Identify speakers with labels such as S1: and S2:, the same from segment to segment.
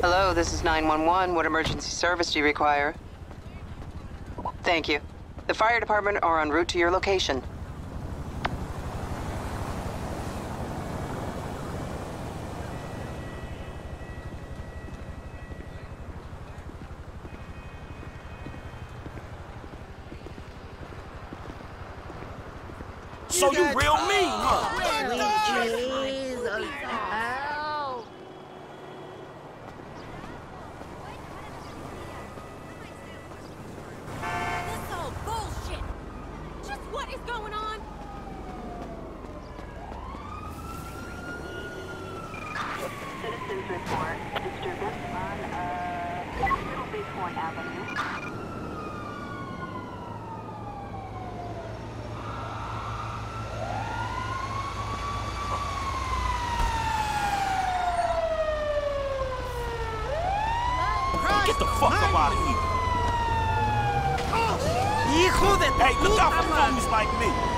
S1: Hello, this is 911. What emergency service do you require? Thank you. The fire department are en route to your location.
S2: So you real mean, huh?
S3: This all bullshit! Just what is going on?
S4: Citizens report disturbance on uh, Little Bighorn Avenue.
S2: Get the fuck up out of here.
S5: ¡Hijo de
S2: Hey, look out for homies like me.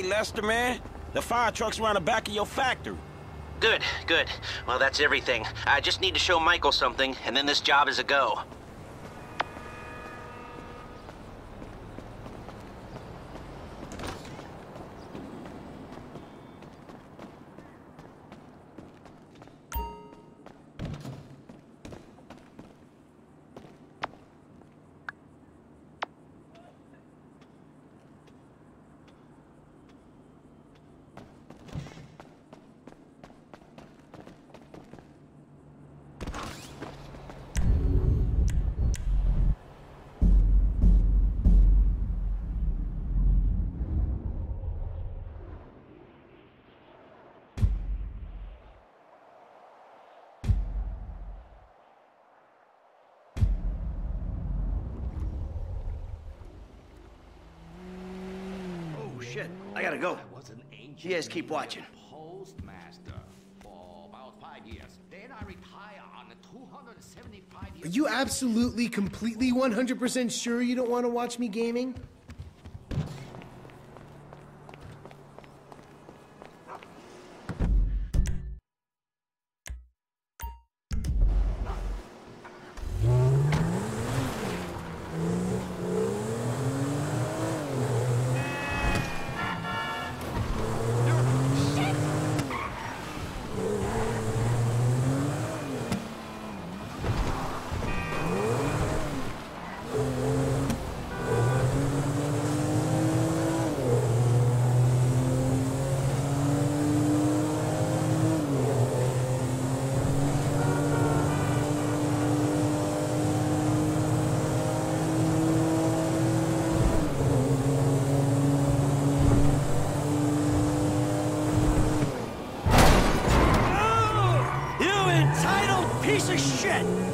S2: Hey, Lester, man. The fire truck's around the back of your factory.
S6: Good, good. Well, that's everything. I just need to show Michael something, and then this job is a go.
S7: Shit, I gotta go.
S8: was an ancient
S7: You guys keep watching.
S8: postmaster for about five years. Then I retire on the 275
S5: Are you absolutely, completely, 100% sure you don't want to watch me gaming?
S7: Shit!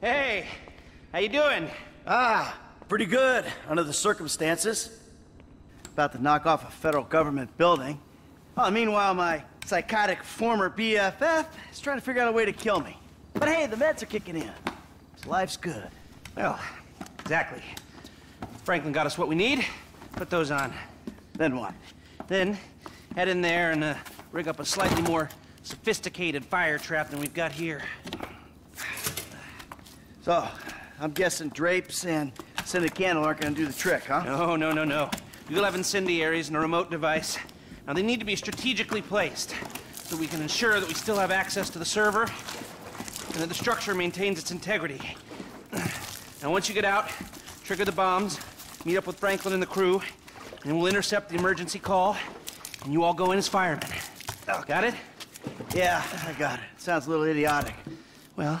S9: Hey, how you doing?
S7: Ah, pretty good, under the circumstances. About to knock off a federal government building. Oh, meanwhile, my psychotic former BFF is trying to figure out a way to kill me. But hey, the meds are kicking in. So life's good.
S9: Well, exactly. Franklin got us what we need. Put those on.
S7: Then what?
S9: Then head in there and uh, rig up a slightly more sophisticated fire trap than we've got here.
S7: So, I'm guessing drapes and scented candle aren't gonna do the trick, huh?
S9: No, no, no, no. You'll have incendiaries and a remote device. Now, they need to be strategically placed so we can ensure that we still have access to the server and that the structure maintains its integrity. Now, once you get out, trigger the bombs, meet up with Franklin and the crew, and we'll intercept the emergency call, and you all go in as firemen. Oh, Got it?
S7: Yeah, I got it. Sounds a little idiotic.
S9: Well,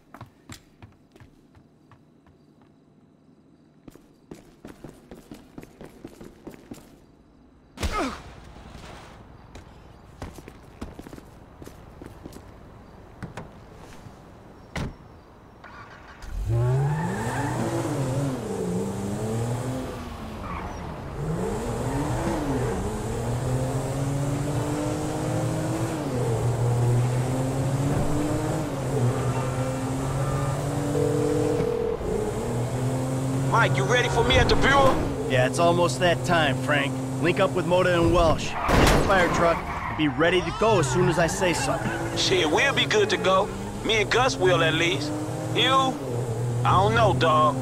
S2: Mike, you ready for me at the bureau?
S10: Yeah, it's almost that time, Frank. Link up with Mota and Welsh. Get the fire truck and be ready to go as soon as I say something.
S2: Shit, we'll be good to go. Me and Gus will at least. You? I don't know, dog.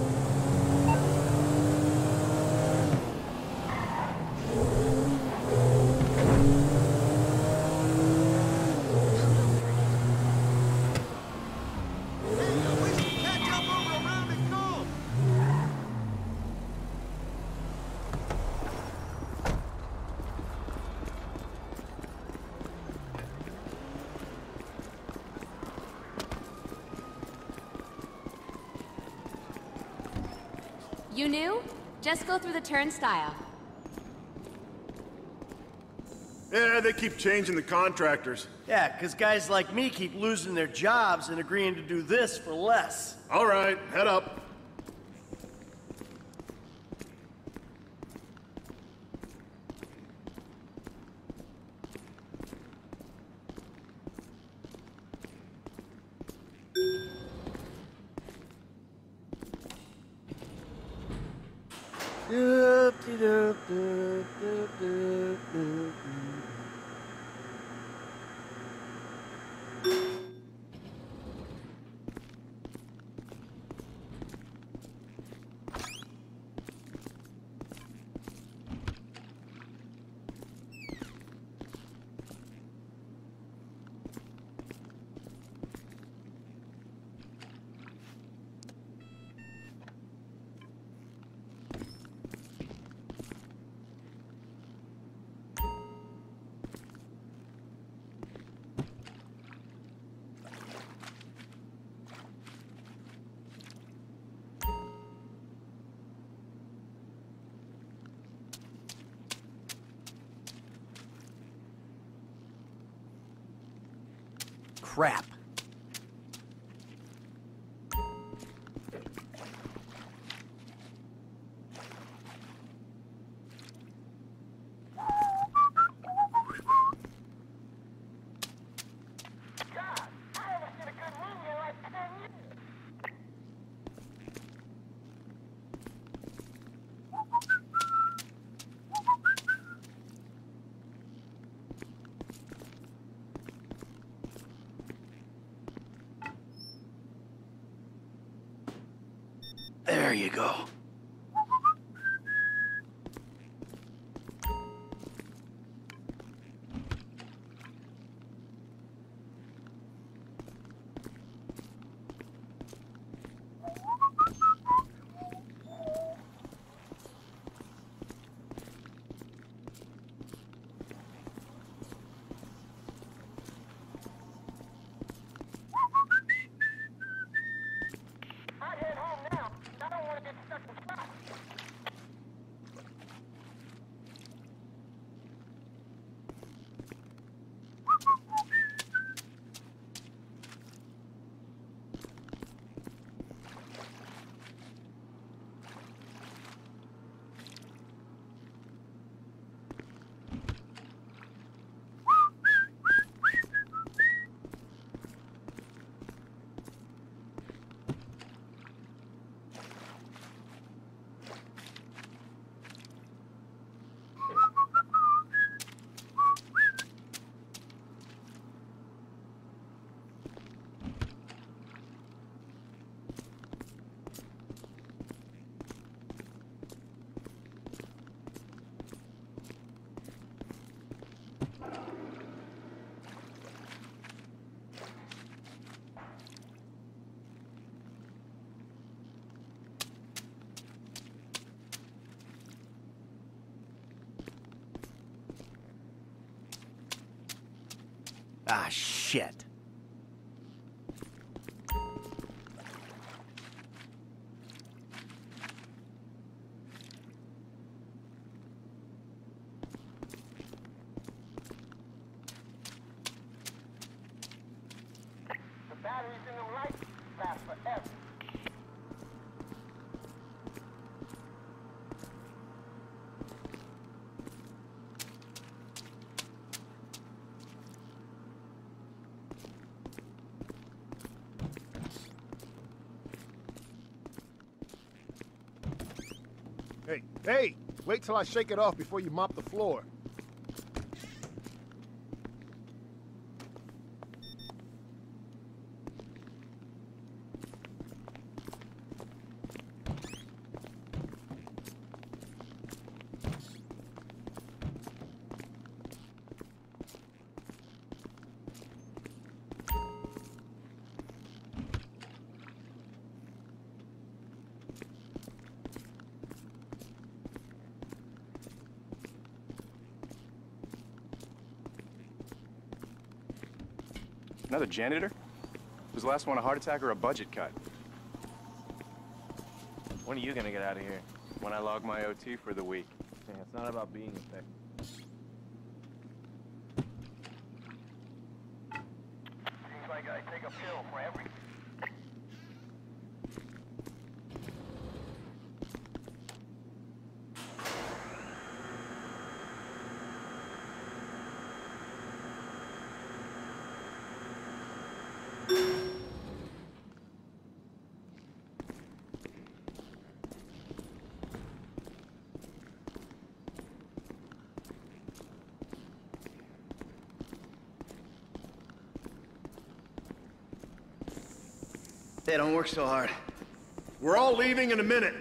S3: You new? Just go through the turnstile.
S11: Yeah, they keep changing the contractors.
S10: Yeah, because guys like me keep losing their jobs and agreeing to do this for less.
S11: All right, head up.
S7: Crap. There you go. Ah, shit.
S11: Wait till I shake it off before you mop the floor.
S12: Another janitor? Was the last one a heart attack or a budget cut? When are you gonna get out of here? When I log my OT for the week. Yeah, it's not about being effective.
S2: Seems like I take a pill for every.
S7: Hey, don't work so hard.
S11: We're all leaving in a minute.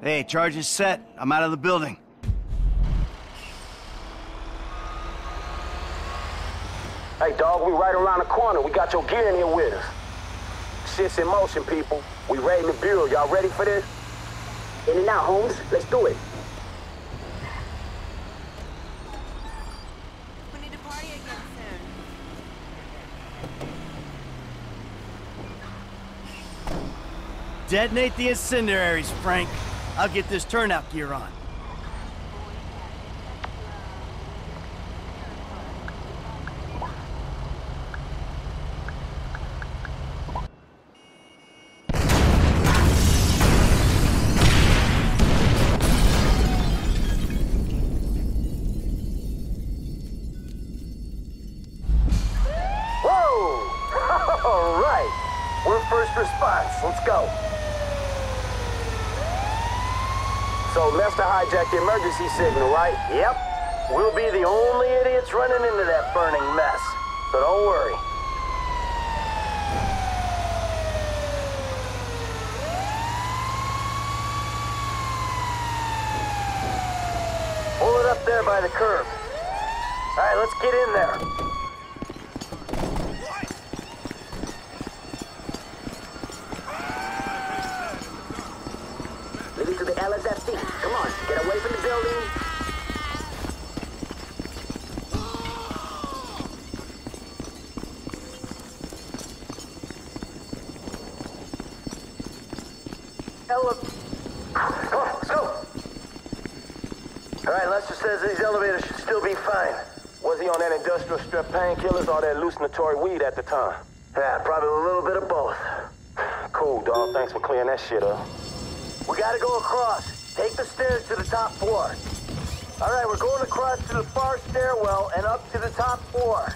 S7: Hey, charge is set. I'm out of the building.
S2: right, dog. We right around the corner. We got your gear in here with us. Shit's in motion, people. We raiding the bureau. Y'all ready for this? In and out, Holmes. Let's do it. We need to party again soon.
S4: Detonate the incendiaries, Frank. I'll get this turnout gear on.
S7: Let's go. So Lester hijacked the emergency signal, right? Yep. We'll be the only idiots running into that burning mess. So don't worry. Pull it up there by the curb. All right, let's get in there. Lead it to the LSFD. Come on, get away from the building. Ele- Come on, let's go. All right, Lester says these elevators should still be fine. Was he on that industrial strip painkillers or that hallucinatory weed at the time? Yeah, probably a little bit of both. Cool, dog. Thanks for clearing that shit up. We gotta go across. Take the stairs to the top floor. All right, we're going across to the far stairwell and up to the top floor.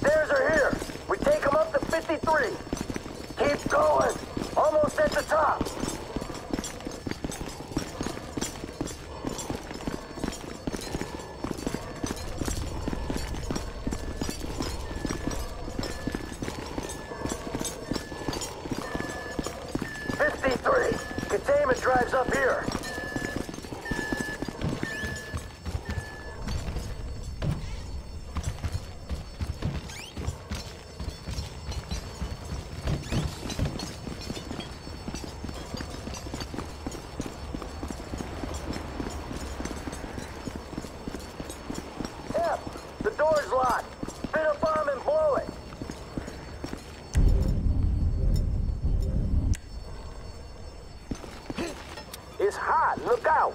S7: Stairs are here. We take them up to 53. Keep going. Almost at the top. Fifty-three. Containment drives up here. F, the door's locked. Fit a bomb and blow it. It's hot. Look out.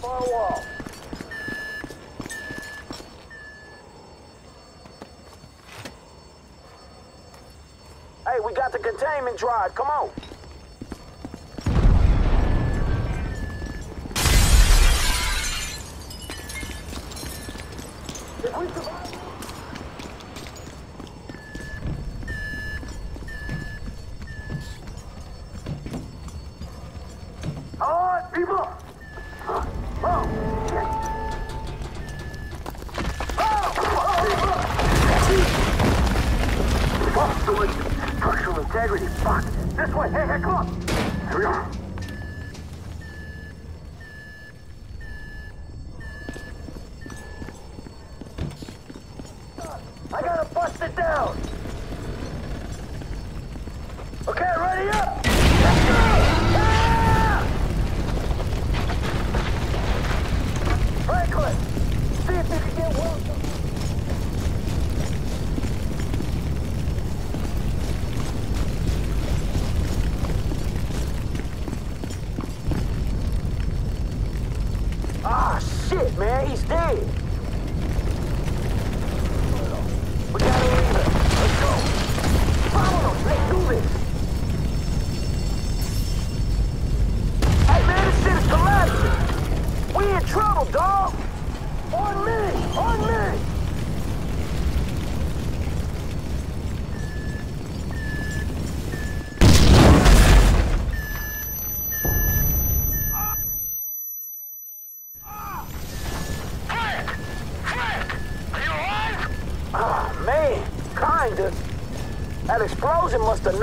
S7: Far wall. Hey, we the containment drive. Come on.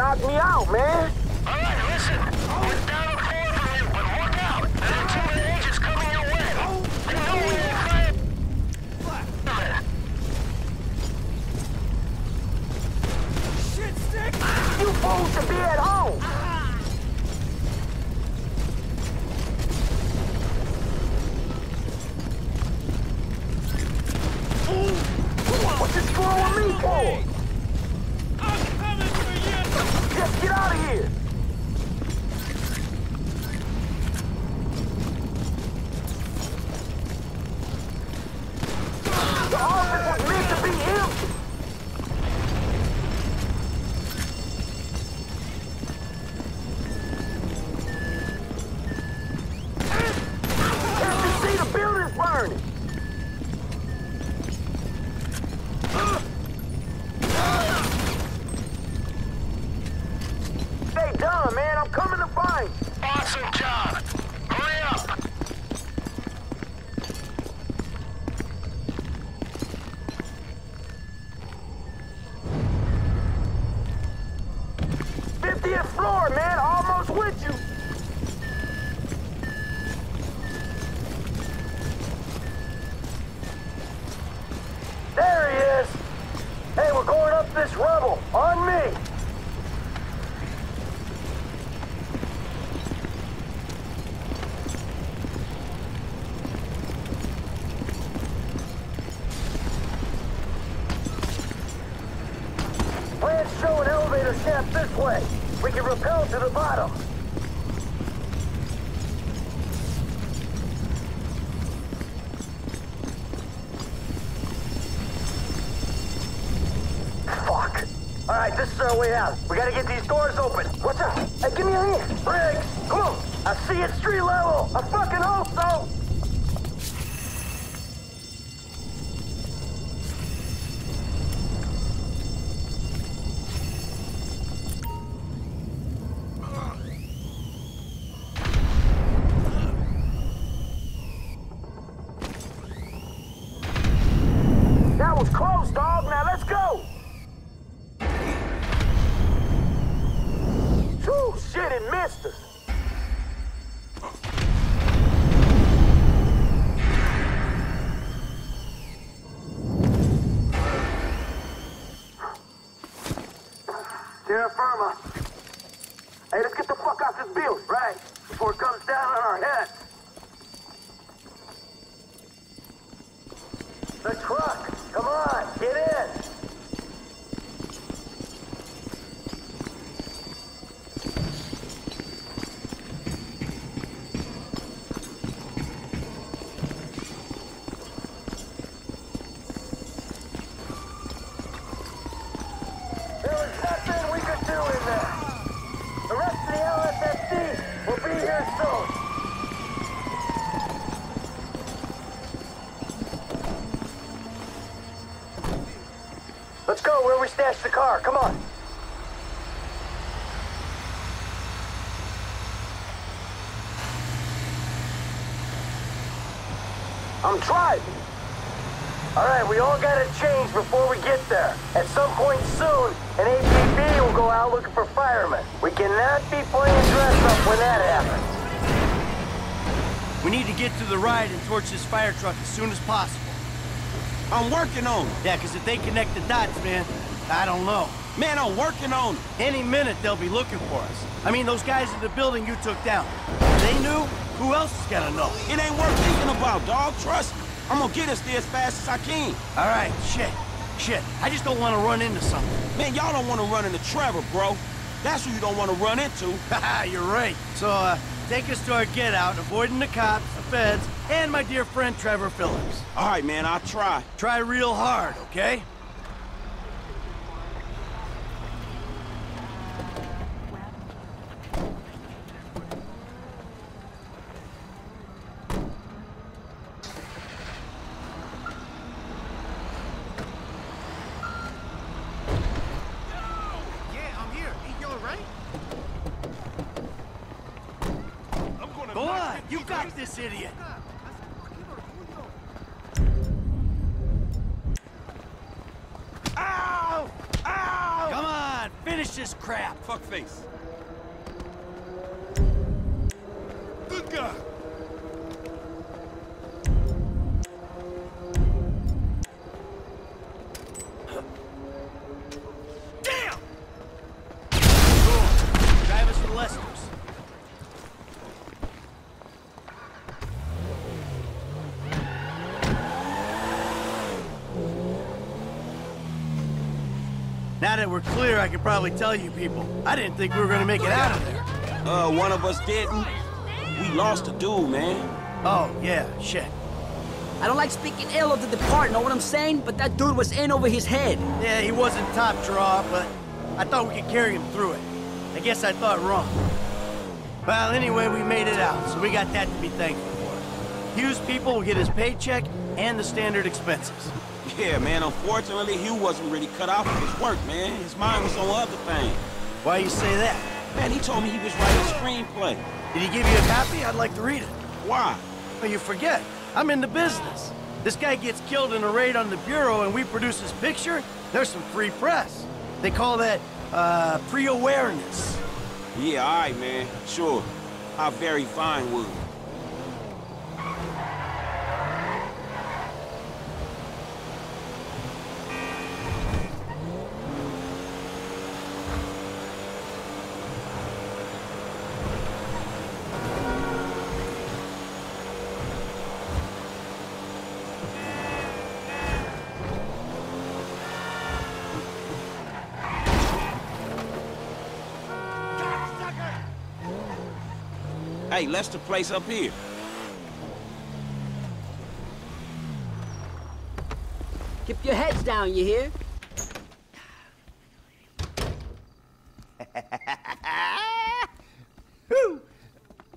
S7: Knocked me out, man. You. Awesome job. Hurry up. Fiftieth floor, man. Almost with you. There he is. Hey, we're going up this rubble. On me. Plans show an elevator shaft this way. We can rappel to the bottom. Fuck. All right, this is our way out. We gotta get these doors open. What's up? Hey, give me a hand. Briggs, come on. I see it street level. I fucking hope so. Terra firma. Hey, let's get the fuck out this building, right? Before it comes down on our heads. The truck! Come on, get in! There was nothing we could do in there. The rest of the LSFD will be here soon. Let's go where we stashed the car. Come on. I'm driving. All right, we all gotta change before we get there. At some point soon, an APB will go out looking for firemen. We cannot be playing dress up when that happens.
S4: We need to get to the ride and torch this fire truck as soon as possible.
S2: I'm working on it.
S4: Yeah, because if they connect the dots, man, I don't know.
S2: Man, I'm working on it.
S4: Any minute, they'll be looking for us. I mean, those guys in the building you took down. They knew? Who else is gonna know?
S2: It ain't worth thinking about, dog. Trust me. I'm gonna get us there as fast as I can.
S4: All right, shit. Shit, I just don't want to run into something.
S2: Man, y'all don't want to run into Trevor, bro. That's who you don't want to run into.
S4: Haha, you're right. So, uh, take us to our get out, avoiding the cops, the feds, and my dear friend Trevor Phillips.
S2: All right, man, I'll try.
S4: Try real hard, okay? Got this, idiot. Ow! Ow! Come on, finish this crap.
S2: Fuck
S7: Now that we're clear, I can probably tell you people. I didn't think we were gonna make it out of there.
S2: Uh, one of us didn't. We lost a dude, man.
S7: Oh, yeah, shit.
S13: I don't like speaking ill of the departed, know what I'm saying? But that dude was in over his head.
S7: Yeah, he wasn't top draw, but I thought we could carry him through it. I guess I thought wrong. Well, anyway, we made it out, so we got that to be thankful for. Hugh's people will get his paycheck and the standard expenses.
S2: Yeah, man, unfortunately, Hugh wasn't really cut out for his work, man. His mind was on other things.
S7: Why you say that?
S2: Man, he told me he was writing a screenplay.
S7: Did he give you a copy? I'd like to read it.
S2: Why?
S7: Well, you forget. I'm in the business. This guy gets killed in a raid on the Bureau and we produce his picture, there's some free press. They call that, uh, pre-awareness.
S2: Yeah, all right, man. Sure. How very fine would. Hey, Lester place up here.
S13: Keep your heads down, you hear?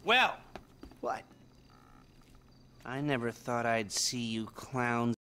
S9: Well,
S7: What?
S9: I never thought I'd see you clowns